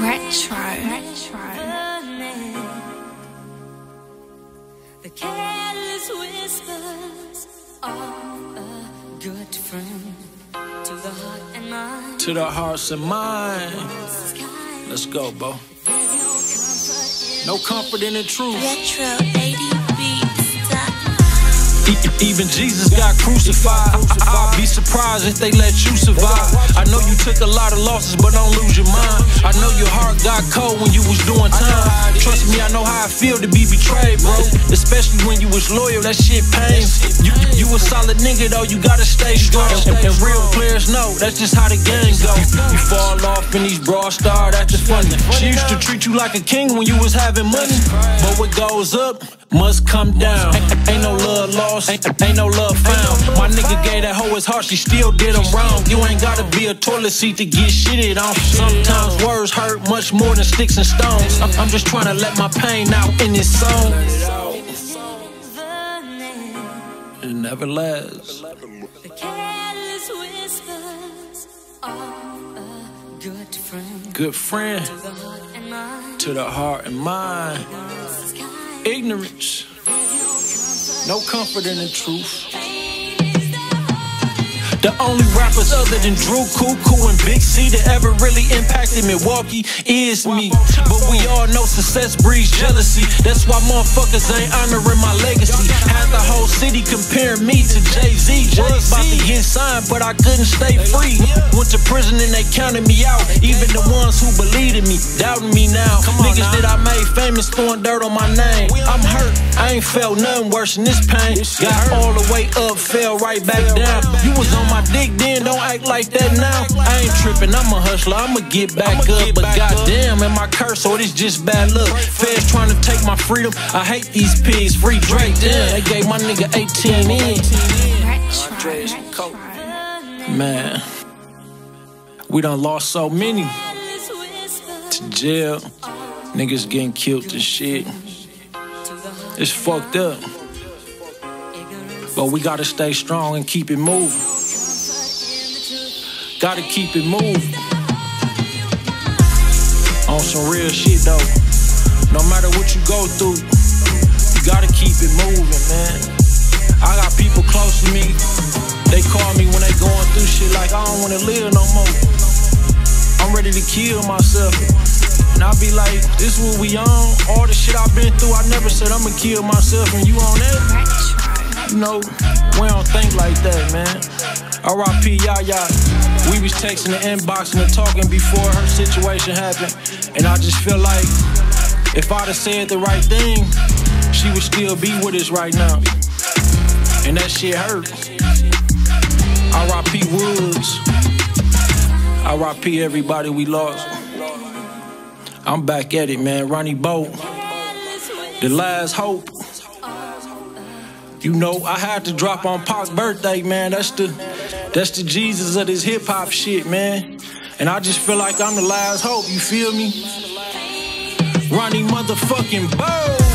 Retro. Retro. The careless whispers of a good friend to the heart and mind. To the hearts and mind. Let's go, bro. There's no comfort in No comfort in the truth. Retro 80 beats. E- Even Jesus got crucified. I- I'd be surprised if they let you survive. I know you took a lot of losses, but don't lose your mind. Feel to be betrayed, bro. Especially when you was loyal, that shit pains. You, you a solid nigga though, you gotta stay strong. And, and real players know that's just how the game go. You fall off in these broad star, that's just funny. She used to treat you like a king when you was having money. But what goes up must come down. Ain't, ain't no love lost, ain't, ain't no love found. My nigga gave that hoe his heart, she still did him wrong. You ain't gotta be a toilet seat to get shitted on. Sometimes words hurt much more than sticks and stones. I'm, I'm just trying to let my pain out in this song. It never lasts. The careless whispers of a good friend Good friend to the heart and mind. to the heart and mind. Sky. Ignorance, no comfort in the truth. The only rappers other than Drew, Cuckoo, and Big C that ever really impacted Milwaukee is me. But we all know success breeds jealousy. That's why motherfuckers ain't honoring my legacy. Had the whole city comparing me to Jay Z. Was about to get signed, but I couldn't stay free. Went to prison and they counted me out. Even the ones who believed in me, doubting me now. Niggas that I made famous throwing dirt on my name. I'm hurt. I ain't felt nothing worse than this pain. Got all the way up, fell right back down. You was on my dick then, don't act like that now. I ain't tripping, I'm a hustler, I'ma get back up. But goddamn, am I cursed or it's just bad luck? Feds trying to take my freedom. I hate these pigs. Free Drake, damn, they gave my nigga 18 in. Man, we done lost so many to jail. Niggas getting killed and shit. It's fucked up. But we gotta stay strong and keep it moving. Gotta keep it moving. On some real shit though. No matter what you go through, you gotta keep it moving, man. I got people close to me. They call me when they going through shit like I don't wanna live no more. I'm ready to kill myself. And I be like, this what we on. All the shit I've been through, I never said I'ma kill myself. And you on that? You know, we don't think like that, man. R.I.P. Yaya. We was texting the inbox and talking before her situation happened. And I just feel like if I'd have said the right thing, she would still be with us right now. And that shit hurt. R.I.P. Woods. R.I.P. everybody we lost. I'm back at it, man. Ronnie Bo. The last hope. You know, I had to drop on Pac's birthday, man. That's the that's the Jesus of this hip hop shit, man. And I just feel like I'm the last hope, you feel me? Ronnie motherfucking Bo.